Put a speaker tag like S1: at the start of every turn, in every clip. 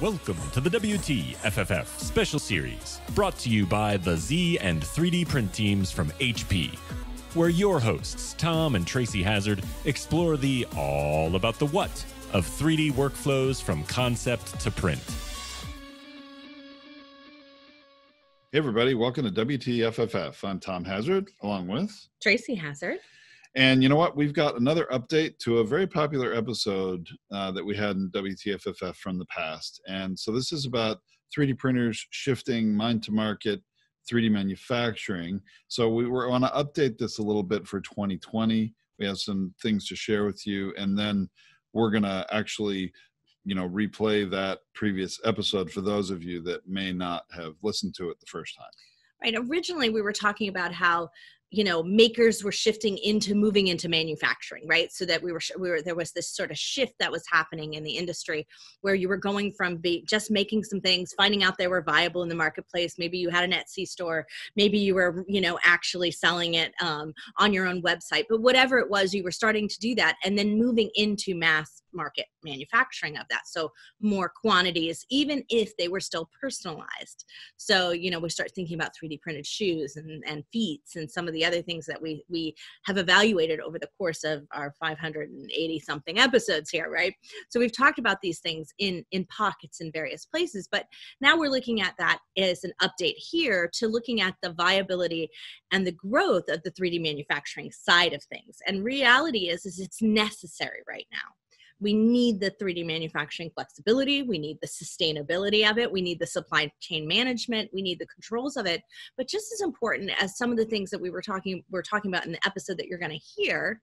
S1: Welcome to the WTFFF special series, brought to you by the Z and 3D print teams from HP, where your hosts, Tom and Tracy Hazzard, explore the all about the what of 3D workflows from concept to print.
S2: Hey, everybody, welcome to WTFFF. I'm Tom Hazzard, along with
S3: Tracy Hazzard.
S2: And you know what? We've got another update to a very popular episode uh, that we had in WTFFF from the past. And so this is about 3D printers shifting mind to market, 3D manufacturing. So we were want to update this a little bit for 2020. We have some things to share with you. And then we're going to actually you know replay that previous episode for those of you that may not have listened to it the first time
S3: right originally we were talking about how you know makers were shifting into moving into manufacturing right? So that we were we were there was this sort of shift that was happening in the industry where you were going from be, just making some things finding out they were viable in the marketplace. Maybe you had an etsy store. Maybe you were you know actually selling it um, on your own website. But whatever it was you were starting to do that and then moving into mass market manufacturing of that. So more quantities even if they were still personalized. So you know we start thinking about 3d printed shoes and, and feet and some of the the other things that we we have evaluated over the course of our 580 something episodes here right? So we've talked about these things in in pockets in various places but now we're looking at that as an update here to looking at the viability and the growth of the 3d manufacturing side of things. And reality is is it's necessary right now we need the 3D manufacturing flexibility, we need the sustainability of it, we need the supply chain management, we need the controls of it. But just as important as some of the things that we were talking we're talking about in the episode that you're going to hear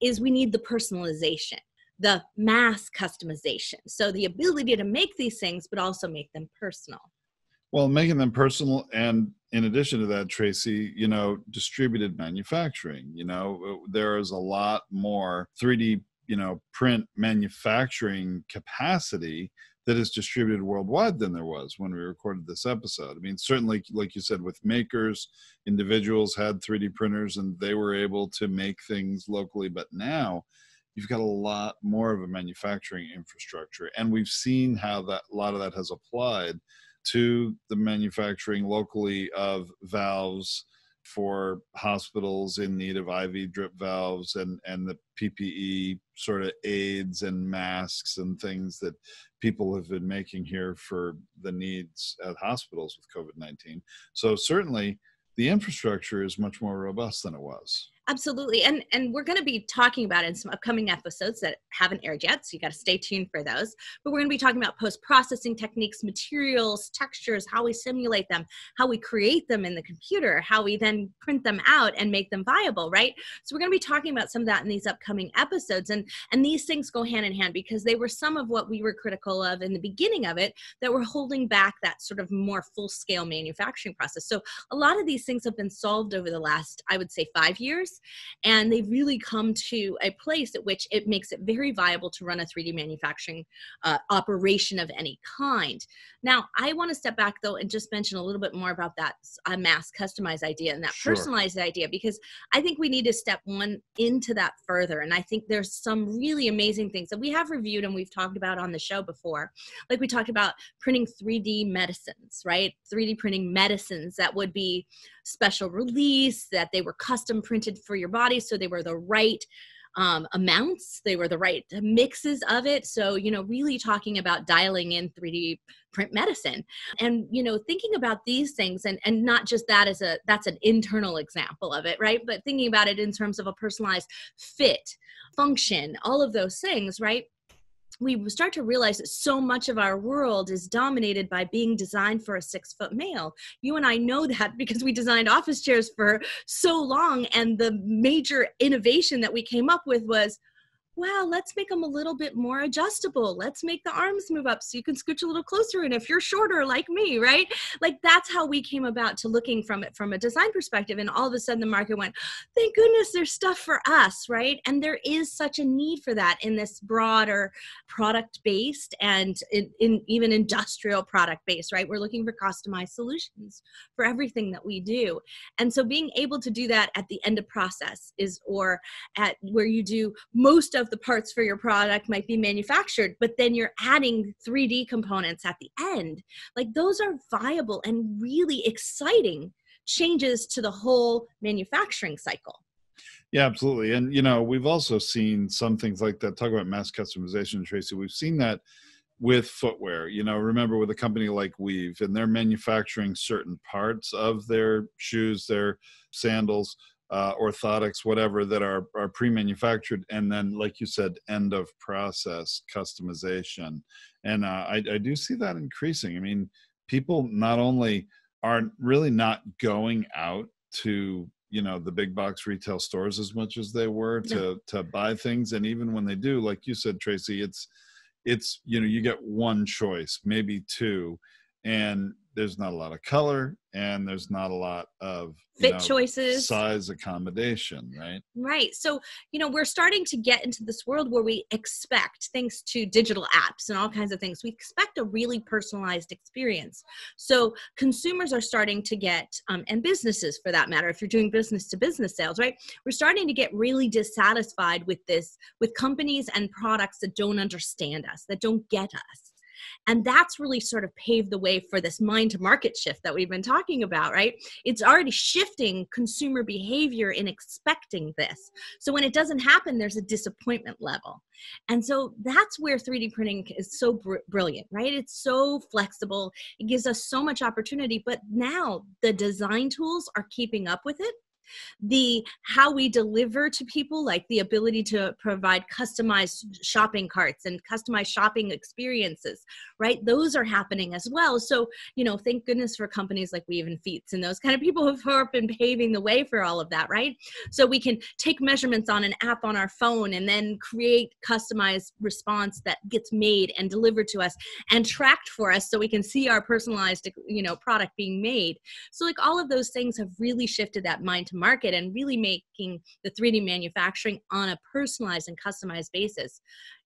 S3: is we need the personalization the mass customization. So the ability to make these things, but also make them personal.
S2: Well, making them personal, and in addition to that, Tracy, you know, distributed manufacturing. You know, there is a lot more 3D you know print manufacturing capacity that is distributed worldwide than there was when we recorded this episode. I mean, certainly, like you said, with makers, individuals had 3D printers and they were able to make things locally. But now you've got a lot more of a manufacturing infrastructure. And we've seen how that a lot of that has applied to the manufacturing locally of valves for hospitals in need of IV drip valves and, and the PPE sort of aids and masks and things that people have been making here for the needs at hospitals with COVID 19. So, certainly, the infrastructure is much more robust than it was
S3: absolutely and and we're going to be talking about in some upcoming episodes that haven't aired yet so you got to stay tuned for those. But we're going to be talking about post processing techniques materials textures how we simulate them how we create them in the computer how we then print them out and make them viable right? So we're going to be talking about some of that in these upcoming episodes and and these things go hand in hand because they were some of what we were critical of in the beginning of it that were holding back that sort of more full scale manufacturing process. So a lot of these things have been solved over the last i would say 5 years and they've really come to a place at which it makes it very viable to run a 3D manufacturing uh, operation of any kind. Now, I want to step back though and just mention a little bit more about that uh, mass customized idea and that sure. personalized idea because I think we need to step one into that further. And I think there's some really amazing things that we have reviewed and we've talked about on the show before. Like we talked about printing 3D medicines, right? 3D printing medicines that would be special release, that they were custom printed for your body, so they were the right um, amounts, they were the right mixes of it. So, you know, really talking about dialing in 3D print medicine and, you know, thinking about these things and, and not just that as a, that's an internal example of it, right? But thinking about it in terms of a personalized fit, function, all of those things, right? We start to realize that so much of our world is dominated by being designed for a six foot male. You and I know that because we designed office chairs for so long. And the major innovation that we came up with was wow, let's make them a little bit more adjustable. Let's make the arms move up so you can scooch a little closer And if you're shorter like me, right? Like that's how we came about to looking from it from a design perspective. And all of a sudden the market went, thank goodness there's stuff for us, right? And there is such a need for that in this broader product based and in, in even industrial product based, right? We're looking for customized solutions for everything that we do. And so being able to do that at the end of process is or at where you do most of the parts for your product might be manufactured, but then you're adding 3D components at the end. Like those are viable and really exciting changes to the whole manufacturing cycle.
S2: Yeah, absolutely. And you know, we've also seen some things like that. Talk about mass customization, Tracy. We've seen that with footwear. You know, remember with a company like Wiivv, and they're manufacturing certain parts of their shoes, their sandals, uh, orthotics, whatever, that are are pre-manufactured, and then, like you said, end of process customization. And uh, I, I do see that increasing. I mean, people not only are really not going out to you know the big box retail stores as much as they were to no. to buy things and even when they do like you said tracy it's it's you know you get one choice maybe two and there's not a lot of color and there's not a lot of
S3: fit know, choices.
S2: size accommodation right?
S3: Right so you know we're starting to get into this world where we expect thanks to digital apps and all kinds of things we expect a really personalized experience. So consumers are starting to get um, and businesses for that matter if you're doing business to business sales right? We're starting to get really dissatisfied with this with companies and products that don't understand us that don't get us and that's really sort of paved the way for this mind to market shift that we've been talking about, right? It's already shifting consumer behavior in expecting this. So when it doesn't happen, there's a disappointment level. And so that's where 3D printing is so br- brilliant, right? It's so flexible. It gives us so much opportunity, but now the design tools are keeping up with it the how we deliver to people like the ability to provide customized shopping carts and customized shopping experiences right? Those are happening as well. So you know thank goodness for companies like Wiivv and Feetz and those kind of people who have been paving the way for all of that right? So we can take measurements on an app on our phone and then create customized response that gets made and delivered to us and tracked for us so we can see our personalized you know product being made. So like all of those things have really shifted that mind to market and really making the 3D manufacturing on a personalized and customized basis.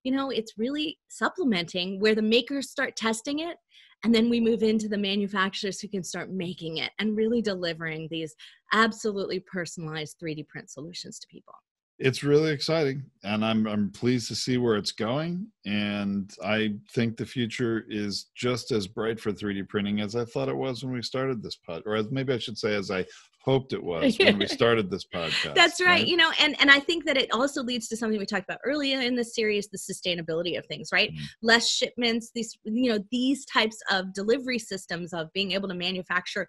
S3: You know, it's really supplementing where the makers start testing it and then we move into the manufacturers who can start making it and really delivering these absolutely personalized 3D print solutions to people
S2: it's really exciting and I'm I'm pleased to see where it's going and I think the future is just as bright for 3D printing as I thought it was when we started this pod or maybe I should say as I hoped it was when we started this podcast.
S3: That's right. right. You know, and and I think that it also leads to something we talked about earlier in the series, the sustainability of things, right? Mm-hmm. Less shipments, these you know, these types of delivery systems of being able to manufacture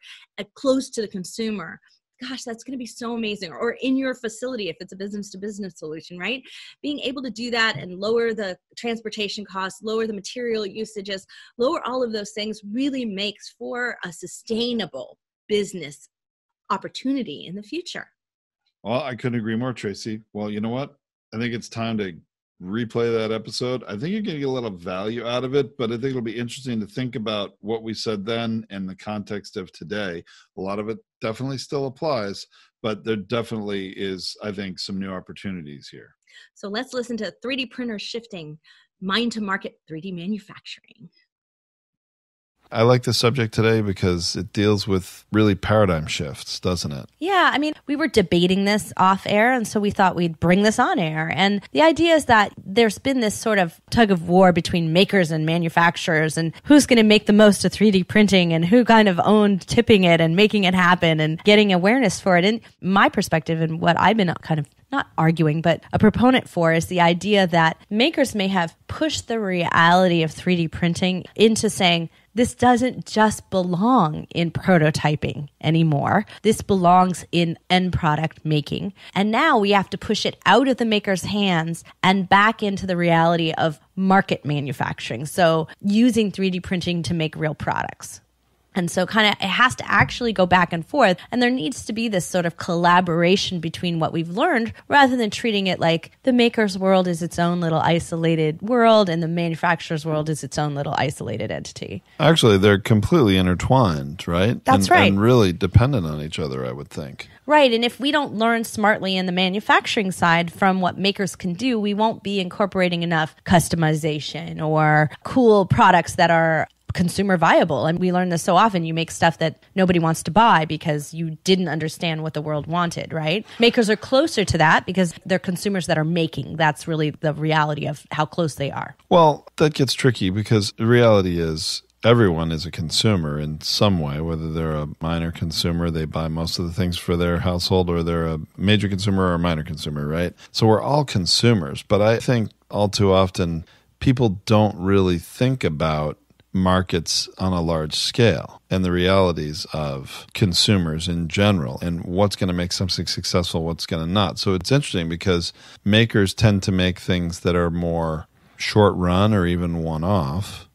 S3: close to the consumer gosh, that's going to be so amazing. Or in your facility, if it's a business to business solution, right? Being able to do that and lower the transportation costs, lower the material usages, lower all of those things really makes for a sustainable business opportunity in the future.
S2: Well, I couldn't agree more, Tracy. Well, you know what? I think it's time to replay that episode. I think you're going to get a lot of value out of it, but I think it'll be interesting to think about what we said then in the context of today. A lot of it definitely still applies, but there definitely is, I think, some new opportunities here.
S3: So let's listen to 3D printer shifting mind to market 3D manufacturing.
S2: I like the subject today because it deals with really paradigm shifts, doesn't it?
S4: Yeah. I mean, we were debating this off air, and so we thought we'd bring this on air. And the idea is that there's been this sort of tug of war between makers and manufacturers, and who's going to make the most of 3D printing, and who kind of owned tipping it and making it happen and getting awareness for it. And my perspective and what I've been kind of not arguing, but a proponent for is the idea that makers may have pushed the reality of 3D printing into saying, this doesn't just belong in prototyping anymore. This belongs in end product making. And now we have to push it out of the maker's hands and back into the reality of market manufacturing. So using 3D printing to make real products. And so, kind of, it has to actually go back and forth. And there needs to be this sort of collaboration between what we've learned rather than treating it like the maker's world is its own little isolated world and the manufacturer's world is its own little isolated entity.
S2: Actually, they're completely intertwined, right?
S4: That's
S2: and,
S4: right.
S2: And really dependent on each other, I would think.
S4: Right. And if we don't learn smartly in the manufacturing side from what makers can do, we won't be incorporating enough customization or cool products that are consumer viable. And we learn this so often. You make stuff that nobody wants to buy because you didn't understand what the world wanted, right? Makers are closer to that because they're consumers that are making. That's really the reality of how close they are.
S2: Well, that gets tricky because the reality is everyone is a consumer in some way, whether they're a minor consumer, they buy most of the things for their household, or they're a major consumer or a minor consumer, right? So we're all consumers. But I think all too often people don't really think about markets on a large scale and the realities of consumers in general and what's going to make something successful, what's going to not. So it's interesting because makers tend to make things that are more short run or even one off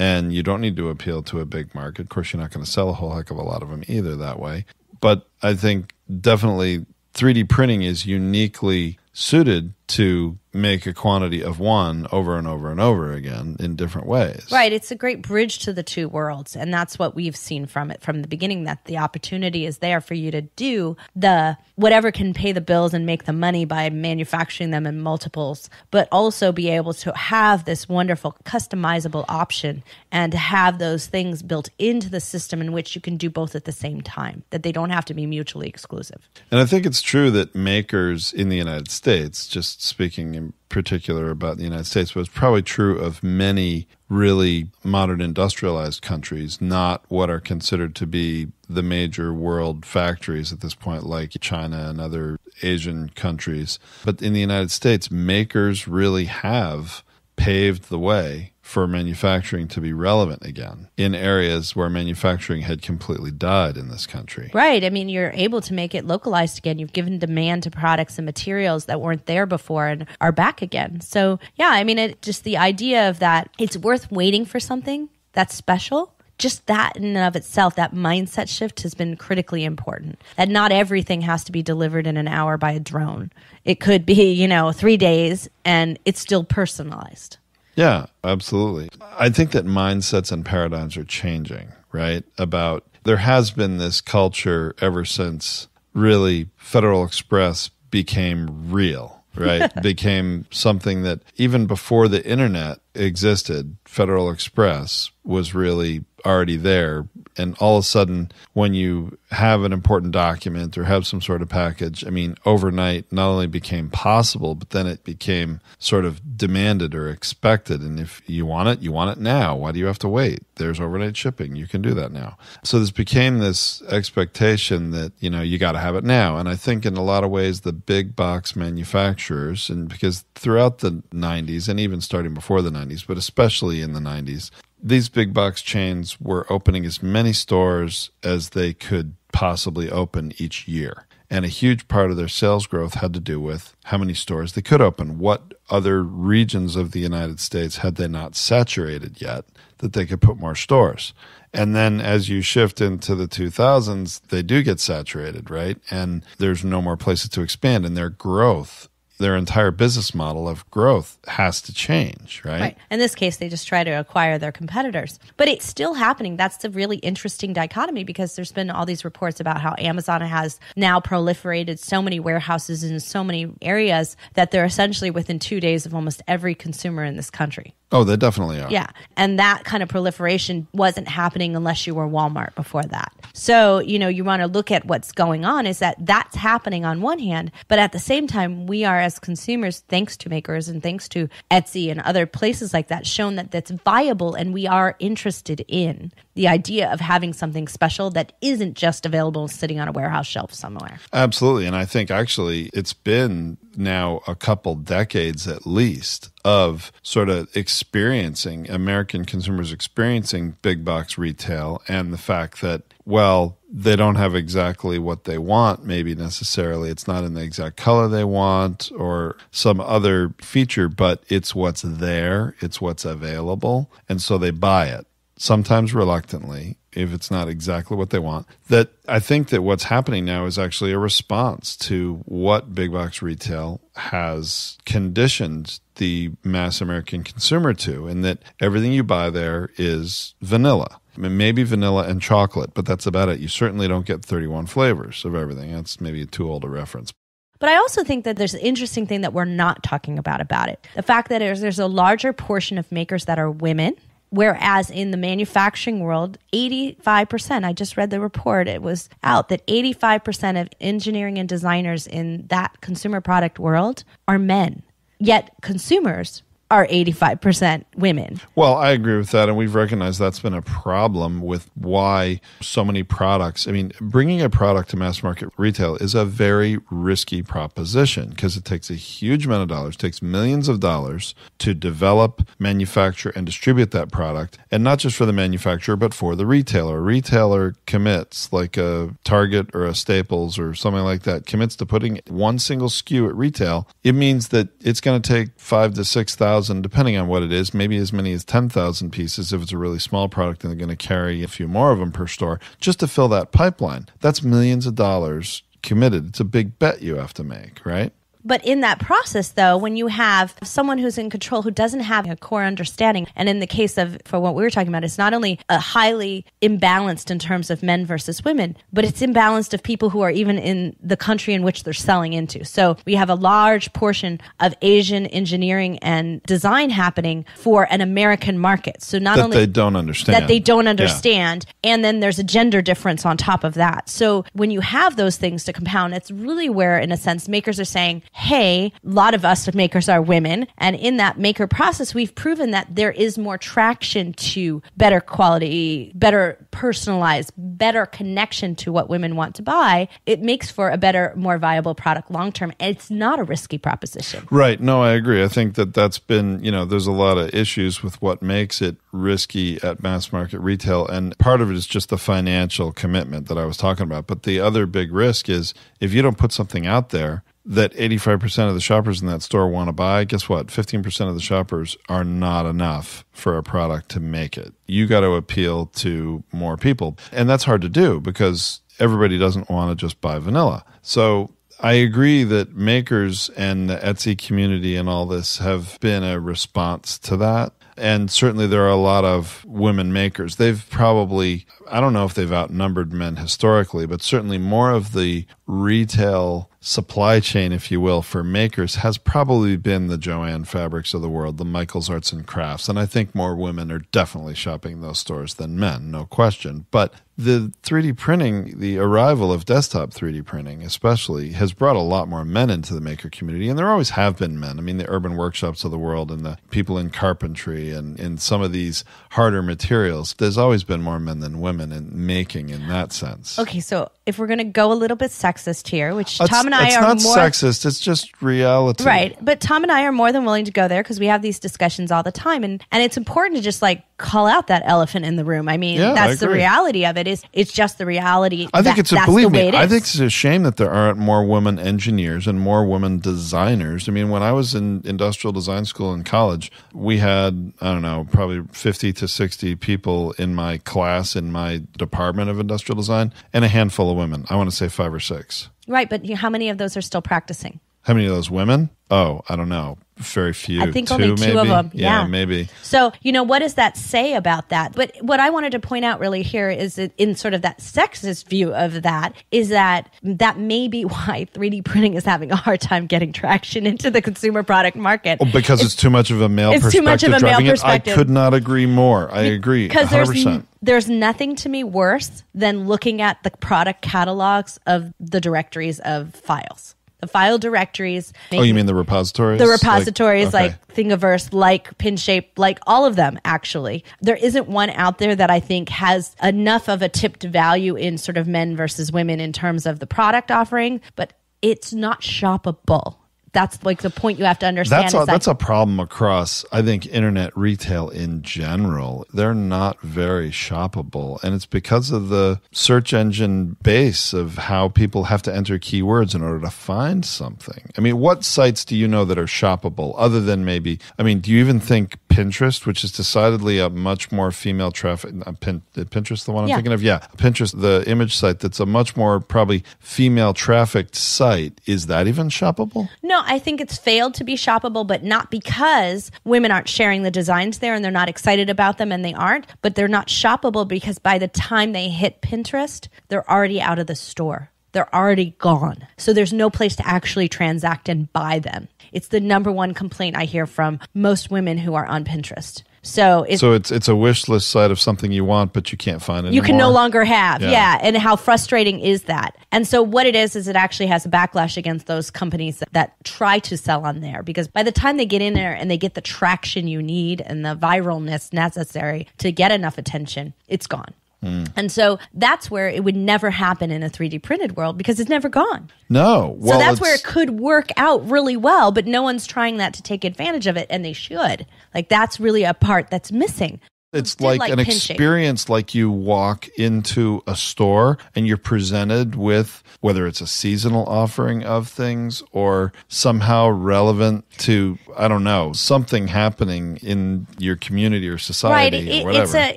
S2: and you don't need to appeal to a big market. Of course, you're not going to sell a whole heck of a lot of them either that way. But I think definitely 3D printing is uniquely suited to make a quantity of one over and over and over again in different ways.
S4: Right. It's a great bridge to the two worlds. And that's what we've seen from it from the beginning that the opportunity is there for you to do the whatever can pay the bills and make the money by manufacturing them in multiples, but also be able to have this wonderful customizable option and have those things built into the system in which you can do both at the same time, that they don't have to be mutually exclusive.
S2: And I think it's true that makers in the United States, just speaking in particular about the United States, but it's probably true of many really modern industrialized countries, not what are considered to be the major world factories at this point, like China and other Asian countries. But in the United States, makers really have paved the way for manufacturing to be relevant again in areas where manufacturing had completely died in this country.
S4: Right. I mean, you're able to make it localized again. You've given demand to products and materials that weren't there before and are back again. So, yeah, I mean, it just the idea of that it's worth waiting for something that's special just that in and of itself, that mindset shift has been critically important. That not everything has to be delivered in an hour by a drone. It could be, you know, three days and it's still personalized.
S2: Yeah, absolutely. I think that mindsets and paradigms are changing, right? About there has been this culture ever since really Federal Express became real, right? became something that even before the internet existed, Federal Express was really already there. And all of a sudden, when you have an important document or have some sort of package, I mean, overnight not only became possible, but then it became sort of demanded or expected. And if you want it, you want it now. Why do you have to wait? There's overnight shipping. You can do that now. So this became this expectation that, you know, you got to have it now. And I think in a lot of ways, the big box manufacturers, and because throughout the 90s and even starting before the 90s, but especially in the 90s, these big box chains were opening as many stores as they could possibly open each year. And a huge part of their sales growth had to do with how many stores they could open. What other regions of the United States had they not saturated yet that they could put more stores? And then as you shift into the 2000s, they do get saturated, right? And there's no more places to expand, and their growth their entire business model of growth has to change, right? Right.
S4: In this case, they just try to acquire their competitors. But it's still happening. That's the really interesting dichotomy because there's been all these reports about how Amazon has now proliferated so many warehouses in so many areas that they're essentially within two days of almost every consumer in this country.
S2: Oh, they definitely are.
S4: Yeah. And that kind of proliferation wasn't happening unless you were Walmart before that. So, you know, you want to look at what's going on is that that's happening on one hand, but at the same time, we are as consumers, thanks to makers and thanks to Etsy and other places like that, shown that that's viable and we are interested in the idea of having something special that isn't just available sitting on a warehouse shelf somewhere.
S2: Absolutely. And I think actually it's been now a couple decades at least of sort of experiencing American consumers experiencing big box retail and the fact that, well, they don't have exactly what they want, maybe necessarily. It's not in the exact color they want or some other feature, but it's what's there, it's what's available. And so they buy it sometimes reluctantly, if it's not exactly what they want. That I think that what's happening now is actually a response to what big box retail has conditioned the mass American consumer to, and that everything you buy there is vanilla. I mean, maybe vanilla and chocolate, but that's about it. You certainly don't get 31 flavors of everything. That's maybe too old a reference.
S4: But I also think that there's an interesting thing that we're not talking about about it. The fact that there's, there's a larger portion of makers that are women Whereas in the manufacturing world, 85%, I just read the report, it was out that 85% of engineering and designers in that consumer product world are men. Yet consumers are 85% women.
S2: Well, I agree with that. And we've recognized that's been a problem with why so many products. I mean, bringing a product to mass market retail is a very risky proposition because it takes a huge amount of dollars, takes millions of dollars to develop, manufacture, and distribute that product. And not just for the manufacturer, but for the retailer. A retailer commits, like a Target or a Staples or something like that, commits to putting one single SKU at retail. It means that it's going to take five to 6,000 thousand, depending on what it is, maybe as many as ten thousand pieces if it's a really small product, and they're going to carry a few more of them per store just to fill that pipeline. That's millions of dollars committed. It's a big bet you have to make, right?
S4: But in that process, though, when you have someone who's in control who doesn't have a core understanding, and in the case of, for what we were talking about, it's not only a highly imbalanced in terms of men versus women, but it's imbalanced of people who are even in the country in which they're selling into. So we have a large portion of Asian engineering and design happening for an American market. So not
S2: that
S4: only
S2: they don't understand.
S4: that they don't understand, yeah. and then there's a gender difference on top of that. So when you have those things to compound, it's really where, in a sense, makers are saying, hey, a lot of us makers are women. And in that maker process, we've proven that there is more traction to better quality, better personalized, better connection to what women want to buy. It makes for a better, more viable product long term. And it's not a risky proposition.
S2: Right. No, I agree. I think that that's been, you know, there's a lot of issues with what makes it risky at mass market retail. And part of it is just the financial commitment that I was talking about. But the other big risk is if you don't put something out there, that 85% of the shoppers in that store want to buy, guess what? 15% of the shoppers are not enough for a product to make it. You got to appeal to more people. And that's hard to do because everybody doesn't want to just buy vanilla. So I agree that makers and the Etsy community and all this have been a response to that. And certainly there are a lot of women makers. They've probably, I don't know if they've outnumbered men historically, but certainly more of the retail supply chain, if you will, for makers has probably been the Jo-Ann Fabrics of the world, the Michaels Arts and Crafts. And I think more women are definitely shopping those stores than men, no question. But the 3D printing, the arrival of desktop 3D printing, especially, has brought a lot more men into the maker community. And there always have been men. I mean, the urban workshops of the world and the people in carpentry and in some of these harder materials, there's always been more men than women in making in that sense.
S4: Okay, so if we're going to go a little bit sexist here, which Tom and
S2: I
S4: it's
S2: are
S4: not
S2: more sexist, it's just reality.
S4: Right. But Tom and I are more than willing to go there because we have these discussions all the time and and it's important to just like call out that elephant in the room. I mean,
S2: yeah,
S4: that's
S2: I
S4: the reality of it is it's just the reality.
S2: I think
S4: that,
S2: it's a believe me, I think it's a shame that there aren't more women engineers and more women designers. I mean, when I was in industrial design school in college, we had I don't know, probably 50 to 60 people in my class in my department of industrial design and a handful of women. I want to say 5 or 6.
S4: Right, but how many of those are still practicing?
S2: How many of those women? Oh, I don't know. Very few.
S4: I think
S2: two,
S4: only two
S2: maybe?
S4: of them. Yeah.
S2: yeah. maybe.
S4: So, you know, what does that say about that? But what I wanted to point out really here is that in sort of that sexist view of that is that that may be why 3D printing is having a hard time getting traction into the consumer product market.
S2: Oh, because it's, it's, too much of a male
S4: it's
S2: perspective.
S4: too much of a male perspective.
S2: It. I could not agree more. I agree.
S4: Because
S2: 100%.
S4: there's there's nothing to me worse than looking at the product catalogs of the directories of files the file directories.
S2: Oh, you mean the repositories?
S4: The repositories
S2: like,
S4: okay. like Thingiverse, like Pinshape, like all of them, actually. There isn't one out there that I think has enough of a tipped value in sort of men versus women in terms of the product offering, but it's not shoppable that's like the point you have to understand.
S2: That's a, that's a problem across, I think, internet retail in general. They're not very shoppable, and it's because of the search engine base of how people have to enter keywords in order to find something. I mean, what sites do you know that are shoppable other than maybe? I mean, do you even think Pinterest, which is decidedly a much more female traffic? Uh, Pin, Pinterest, the one I'm
S4: yeah.
S2: thinking of, yeah, Pinterest, the image site that's a much more probably female trafficked site. Is that even shoppable?
S4: No, I think it's failed to be shoppable, but not because women aren't sharing the designs there and they're not excited about them and they aren't, but they're not shoppable because by the time they hit Pinterest, they're already out of the store. They're already gone. So there's no place to actually transact and buy them. It's the number one complaint I hear from most women who are on Pinterest. So it's
S2: So it's it's a wish list site of something you want, but you can't find it.
S4: you can no longer have.
S2: Yeah.
S4: Yeah. And how frustrating is that? And so what it is, is it actually has a backlash against those companies that, that try to sell on there because by the time they get in there and they get the traction you need and the viralness necessary to get enough attention, it's gone.
S2: Hmm.
S4: And so that's where it would never happen in a 3D printed world because it's never gone.
S2: No. Well,
S4: so that's where it could work out really well, but no one's trying that to take advantage of it, and they should. Like that's really a part that's missing.
S2: It's like,
S4: like
S2: an
S4: pinching.
S2: experience like you walk into a store and you're presented with whether it's a seasonal offering of things or somehow relevant to I don't know something happening in your community or
S4: right
S2: society
S4: it,
S2: or whatever.
S4: it's a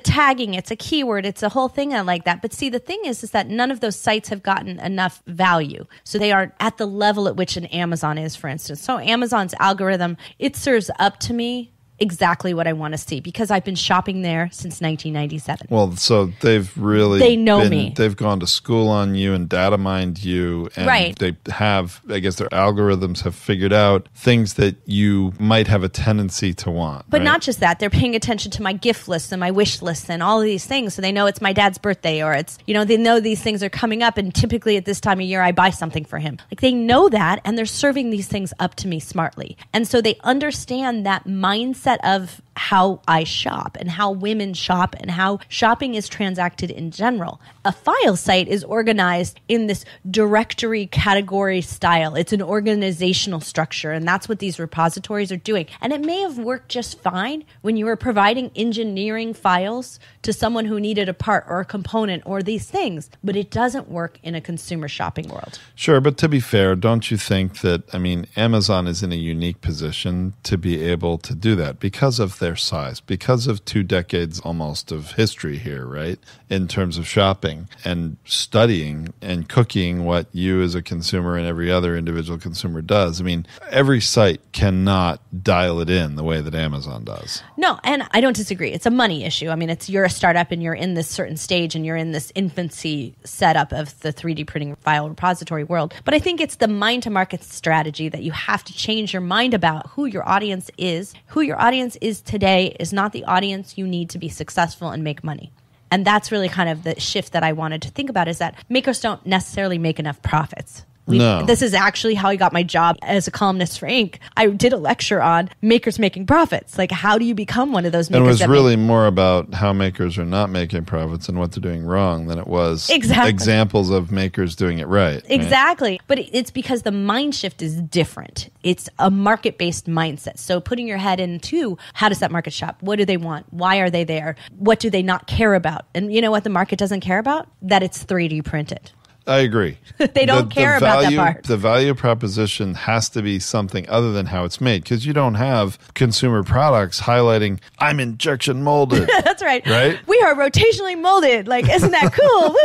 S4: tagging it's a keyword it's a whole thing I like that but see the thing is is that none of those sites have gotten enough value so they aren't at the level at which an amazon is for instance so amazon's algorithm it serves up to me exactly what i want to see because i've been shopping there since 1997
S2: well, so they've really
S4: They know
S2: been-
S4: me.
S2: They've gone to school on you and data mined you, and
S4: Right.
S2: they have. I guess their algorithms have figured out things that you might have a tendency to want.
S4: But
S2: right?
S4: not just that, they're paying attention to my gift list and my wish list and all of these things. So they know it's my dad's birthday or it's, you know, they know these things are coming up. And typically at this time of year, I buy something for him. Like they know that and they're serving these things up to me smartly. And so they understand that mindset of how I shop and how women shop and how shopping is transacted in general. A file site is organized in this directory category style. It's an organizational structure, and that's what these repositories are doing. And it may have worked just fine when you were providing engineering files to someone who needed a part or a component or these things, but it doesn't work in a consumer shopping world.
S2: Sure, but to be fair, don't you think that, I mean, Amazon is in a unique position to be able to do that because of their size, because of two decades almost of history here, right? In terms of shopping and studying and cooking what you as a consumer and every other individual consumer does. I mean, every site cannot dial it in the way that Amazon does.
S4: No, and I don't disagree. It's a money issue. I mean, it's you're a startup and you're in this certain stage and you're in this infancy setup of the 3D printing file repository world. But I think it's the mind to market strategy that you have to change your mind about who your audience is. Who your audience is today is not the audience you need to be successful and make money. And that's really kind of the shift that I wanted to think about is that makers don't necessarily make enough profits. We,
S2: No.
S4: This is actually how I got my job as a columnist for Inc. I did a lecture on makers making profits. Like, how do you become one of those makers?
S2: And it was
S4: that make-
S2: really more about how makers are not making profits and what they're doing wrong than it was
S4: Exactly.
S2: examples of makers doing it right. right?
S4: Exactly. But it's because the mind shift is different. It's a market based mindset. So putting your head into how does that market shop? What do they want? Why are they there? What do they not care about? And you know what the market doesn't care about? That it's 3D printed.
S2: I agree.
S4: They don't care about that part.
S2: The value proposition has to be something other than how it's made because you don't have consumer products highlighting I'm injection molded.
S4: That's right.
S2: Right?
S4: We are rotationally molded. Like, isn't that cool?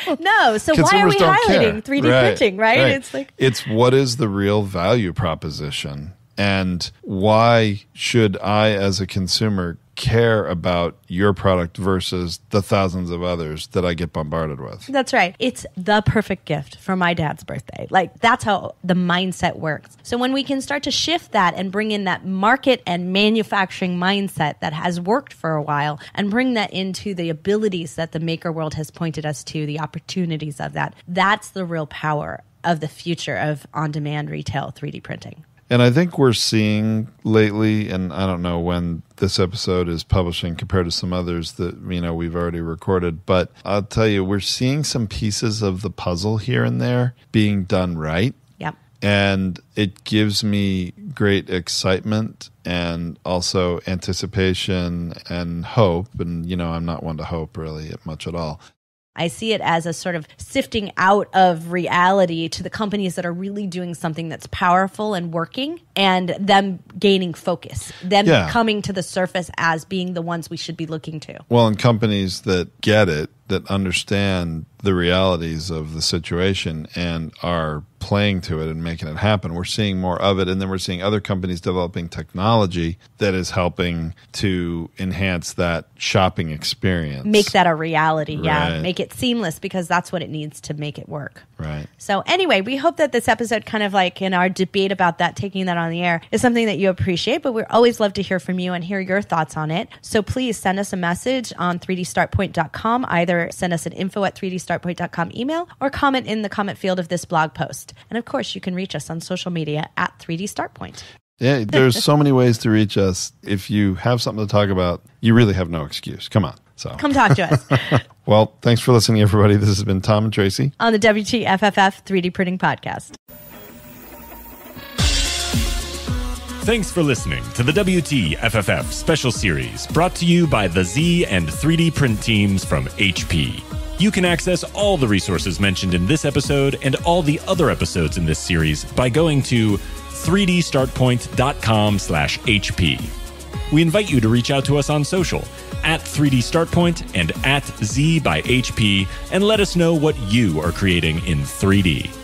S4: Woohoo! No. So why are we highlighting
S2: care.
S4: 3D printing, right? right? It's like
S2: it's what is the real value proposition and why should I as a consumer care about your product versus the thousands of others that I get bombarded with.
S4: That's right. It's the perfect gift for my dad's birthday. Like that's how the mindset works. So when we can start to shift that and bring in that market and manufacturing mindset that has worked for a while and bring that into the abilities that the maker world has pointed us to, the opportunities of that. That's the real power of the future of on-demand retail 3D printing.
S2: And I think we're seeing lately, and I don't know when this episode is publishing compared to some others that you know we've already recorded, but I'll tell you, we're seeing some pieces of the puzzle here and there being done right.
S4: Yep.
S2: And it gives me great excitement and also anticipation and hope. And, you know, I'm not one to hope really much at all.
S4: I see it as a sort of sifting out of reality to the companies that are really doing something that's powerful and working and them gaining focus, them
S2: Yeah.
S4: coming to the surface as being the ones we should be looking to.
S2: Well, and companies that get it that understand the realities of the situation and are playing to it and making it happen. We're seeing more of it, and then we're seeing other companies developing technology that is helping to enhance that shopping experience.
S4: Make that a reality, yeah. Make it seamless because that's what it needs to make it work.
S2: right.
S4: So anyway, we hope that this episode kind of like in our debate about that taking that on the air is something that you appreciate, but we always love to hear from you and hear your thoughts on it. So please send us a message on 3dstartpoint.com, either send us an info at 3dstartpoint.com email or comment in the comment field of this blog post. And of course, you can reach us on social media at 3D Startpoint.
S2: Yeah, there's so many ways to reach us. If you have something to talk about, you really have no excuse. Come on. So,
S4: Come talk to us
S2: well, thanks for listening, everybody. This has been Tom and Tracy.
S4: on the WTFFF 3D Printing Podcast.
S1: Thanks for listening to the WTFFF special series brought to you by the Z and 3D print teams from HP. You can access all the resources mentioned in this episode and all the other episodes in this series by going to 3dstartpoint.com slash HP. We invite you to reach out to us on social at 3D Startpoint and at Z by HP and let us know what you are creating in 3D.